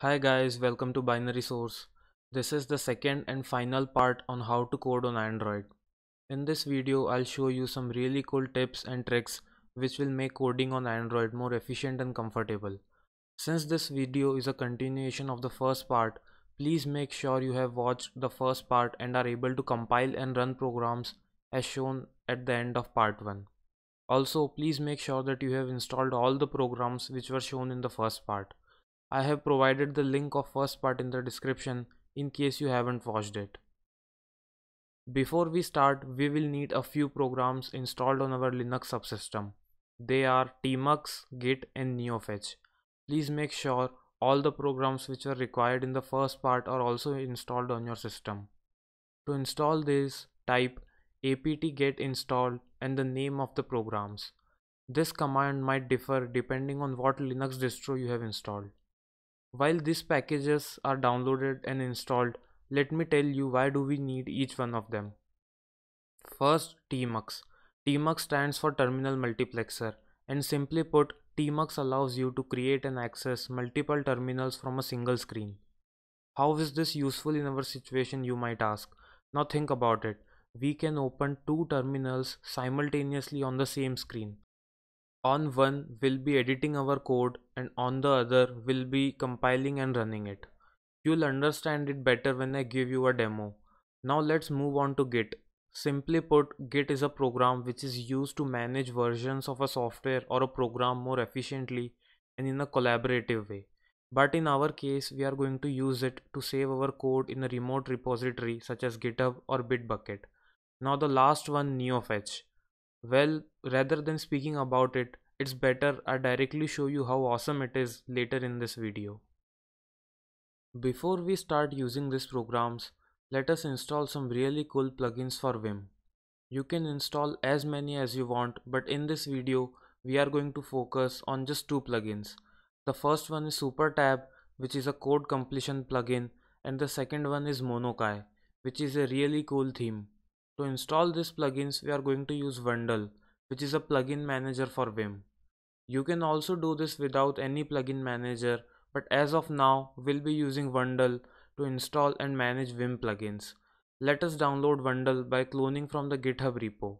Hi guys, welcome to Binary Source. This is the second and final part on how to code on Android. In this video, I'll show you some really cool tips and tricks which will make coding on Android more efficient and comfortable. Since this video is a continuation of the first part, please make sure you have watched the first part and are able to compile and run programs as shown at the end of part 1. Also, please make sure that you have installed all the programs which were shown in the first part. I have provided the link of first part in the description in case you haven't watched it. Before we start, we will need a few programs installed on our Linux subsystem. They are tmux, git and neofetch. Please make sure all the programs which are required in the first part are also installed on your system. To install this, type apt get install and the name of the programs. This command might differ depending on what Linux distro you have installed. While these packages are downloaded and installed, let me tell you why do we need each one of them. First, tmux. tmux stands for terminal multiplexer and simply put, tmux allows you to create and access multiple terminals from a single screen. How is this useful in our situation you might ask? Now think about it. We can open two terminals simultaneously on the same screen on one will be editing our code and on the other will be compiling and running it. You'll understand it better when I give you a demo. Now let's move on to Git. Simply put, Git is a program which is used to manage versions of a software or a program more efficiently and in a collaborative way. But in our case, we are going to use it to save our code in a remote repository such as GitHub or Bitbucket. Now the last one, NeoFetch. Well, rather than speaking about it, it's better I directly show you how awesome it is later in this video. Before we start using these programs, let us install some really cool plugins for Vim. You can install as many as you want, but in this video, we are going to focus on just two plugins. The first one is SuperTab, which is a code completion plugin, and the second one is Monokai, which is a really cool theme. To install these plugins, we are going to use Vundle, which is a plugin manager for Vim. You can also do this without any plugin manager, but as of now, we'll be using Vundle to install and manage Vim plugins. Let us download Vundle by cloning from the GitHub repo.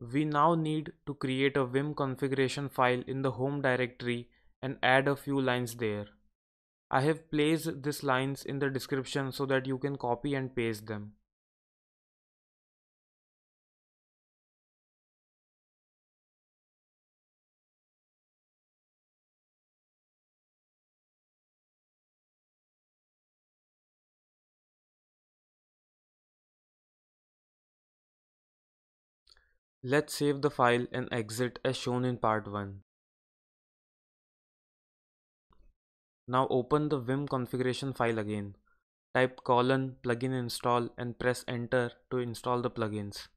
We now need to create a Vim configuration file in the home directory and add a few lines there. I have placed these lines in the description so that you can copy and paste them. Let's save the file and exit as shown in part 1. Now open the Vim configuration file again. Type colon plugin install and press enter to install the plugins.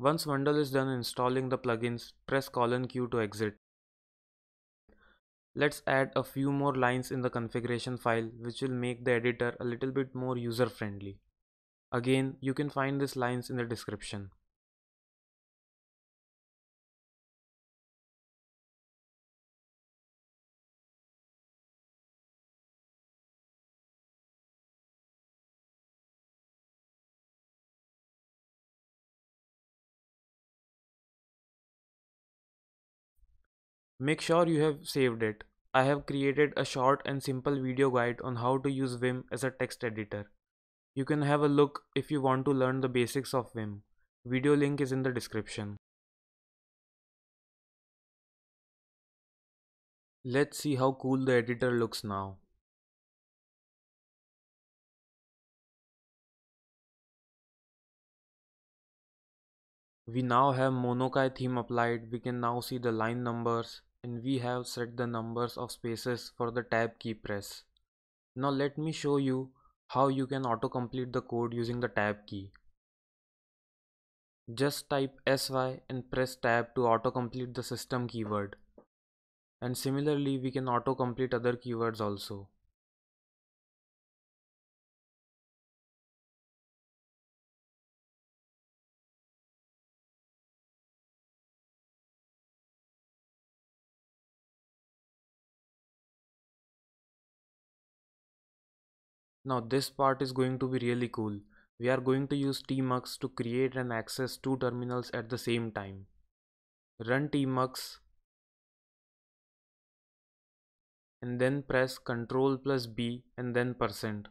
Once Vundle is done installing the plugins, press colon Q to exit. Let's add a few more lines in the configuration file which will make the editor a little bit more user friendly. Again, you can find these lines in the description. Make sure you have saved it. I have created a short and simple video guide on how to use Vim as a text editor. You can have a look if you want to learn the basics of Vim. Video link is in the description. Let's see how cool the editor looks now. We now have Monokai theme applied. We can now see the line numbers and we have set the numbers of spaces for the tab key press. Now let me show you how you can autocomplete the code using the tab key. Just type sy and press tab to autocomplete the system keyword. And similarly we can autocomplete other keywords also. Now this part is going to be really cool. We are going to use tmux to create and access two terminals at the same time. Run tmux and then press Ctrl plus B and then percent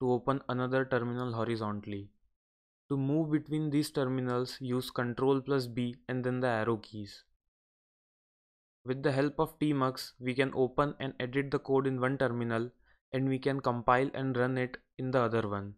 to open another terminal horizontally. To move between these terminals use Ctrl plus B and then the arrow keys. With the help of tmux we can open and edit the code in one terminal and we can compile and run it in the other one.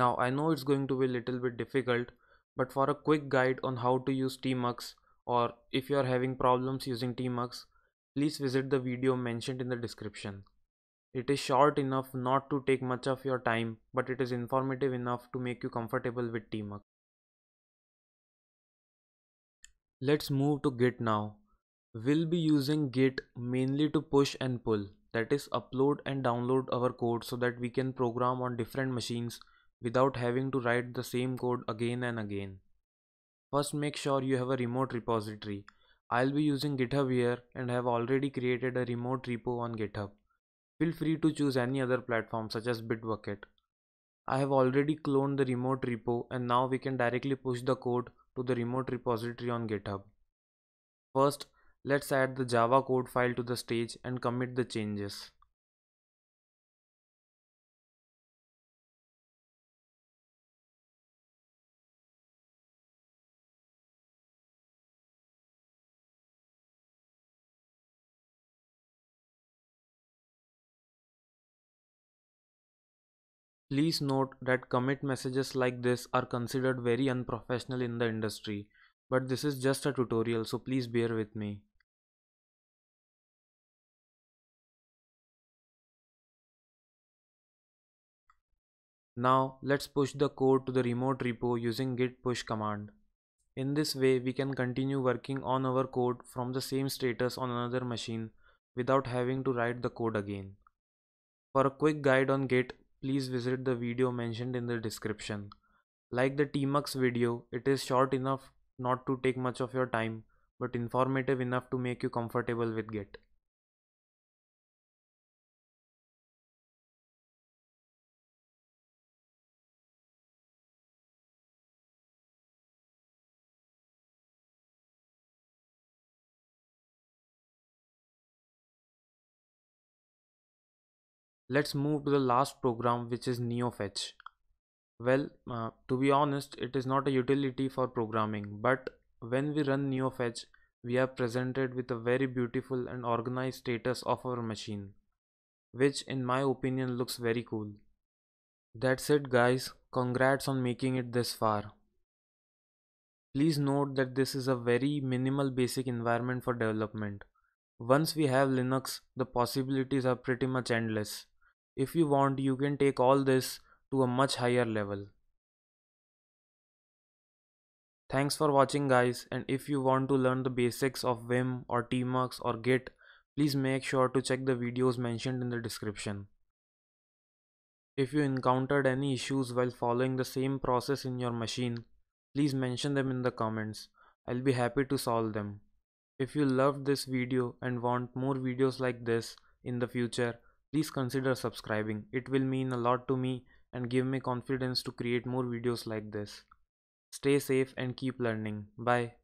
Now I know it's going to be a little bit difficult, but for a quick guide on how to use tmux or if you are having problems using tmux, please visit the video mentioned in the description. It is short enough not to take much of your time, but it is informative enough to make you comfortable with tmux. Let's move to Git now. We'll be using Git mainly to push and pull, that is upload and download our code so that we can program on different machines without having to write the same code again and again. First make sure you have a remote repository. I'll be using GitHub here and have already created a remote repo on GitHub. Feel free to choose any other platform such as Bitbucket. I have already cloned the remote repo and now we can directly push the code to the remote repository on GitHub. First, let's add the Java code file to the stage and commit the changes. Please note that commit messages like this are considered very unprofessional in the industry, but this is just a tutorial so please bear with me. Now let's push the code to the remote repo using git push command. In this way we can continue working on our code from the same status on another machine without having to write the code again. For a quick guide on git please visit the video mentioned in the description. Like the tmux video, it is short enough not to take much of your time, but informative enough to make you comfortable with Git. Let's move to the last program which is NeoFetch. Well, uh, to be honest, it is not a utility for programming, but when we run NeoFetch, we are presented with a very beautiful and organized status of our machine, which in my opinion looks very cool. That's it guys, congrats on making it this far. Please note that this is a very minimal basic environment for development. Once we have Linux, the possibilities are pretty much endless. If you want, you can take all this to a much higher level. Thanks for watching guys and if you want to learn the basics of Vim or Tmux or Git, please make sure to check the videos mentioned in the description. If you encountered any issues while following the same process in your machine, please mention them in the comments. I'll be happy to solve them. If you loved this video and want more videos like this in the future, please consider subscribing. It will mean a lot to me and give me confidence to create more videos like this. Stay safe and keep learning. Bye.